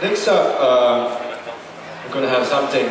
Next up, we're gonna have something.